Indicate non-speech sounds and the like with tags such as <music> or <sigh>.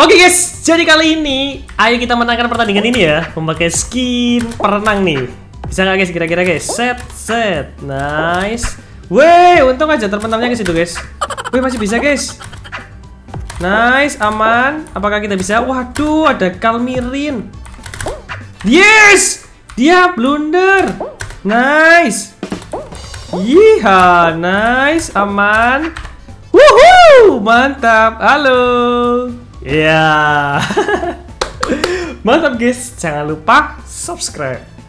Oke guys, jadi kali ini ayo kita menangkan pertandingan ini ya. Memakai skin perenang nih. Bisa nggak guys? Kira-kira guys? Set, set, nice. Weh, untung aja terpentamnya ke situ guys. Weh masih bisa guys. Nice, aman. Apakah kita bisa? Waduh, ada Kalmirin Yes! Dia blunder. Nice. Iya, nice, aman. Wuhu, mantap. Halo. Ya. <laughs> mantap guys. Jangan lupa subscribe.